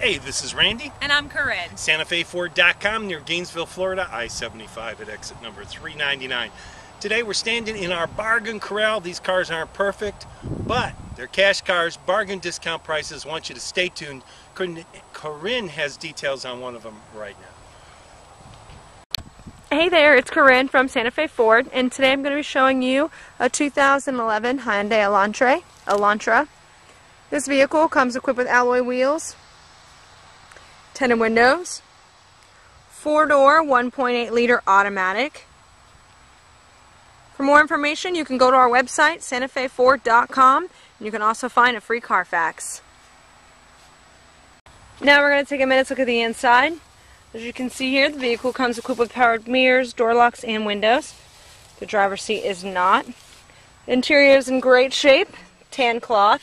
Hey, this is Randy. And I'm Corinne. SantaFeFord.com near Gainesville, Florida, I-75 at exit number 399. Today we're standing in our bargain corral. These cars aren't perfect, but they're cash cars, bargain discount prices. I want you to stay tuned. Corinne has details on one of them right now. Hey there, it's Corinne from Santa Fe Ford, and today I'm going to be showing you a 2011 Hyundai Elantra. Elantra. This vehicle comes equipped with alloy wheels, tinted windows, four-door 1.8 liter automatic. For more information, you can go to our website, santafeford.com, and you can also find a free Carfax. Now we're going to take a minute to look at the inside. As you can see here, the vehicle comes equipped with powered mirrors, door locks, and windows. The driver's seat is not. The interior is in great shape, tan cloth.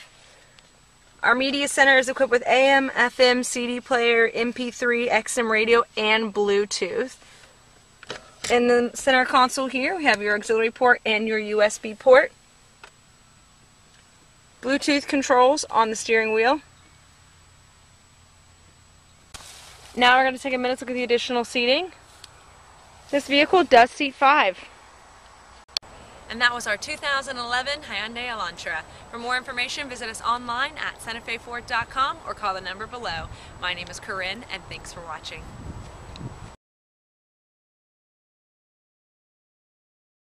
Our media center is equipped with AM, FM, CD player, MP3, XM radio, and Bluetooth. In the center console here, we have your auxiliary port and your USB port. Bluetooth controls on the steering wheel. Now we're going to take a minute to look at the additional seating. This vehicle does seat five. And that was our 2011 Hyundai Elantra. For more information, visit us online at santafeford.com or call the number below. My name is Corinne, and thanks for watching.